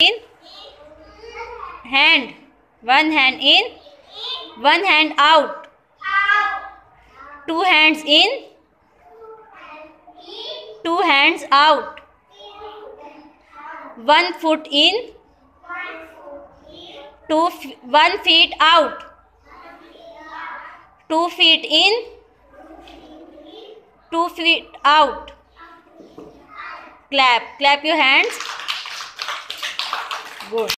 in hand. One hand in one hand out. Two hands in two hands out. One foot in two one feet out. Two feet in two feet out. Clap. Clap your hands good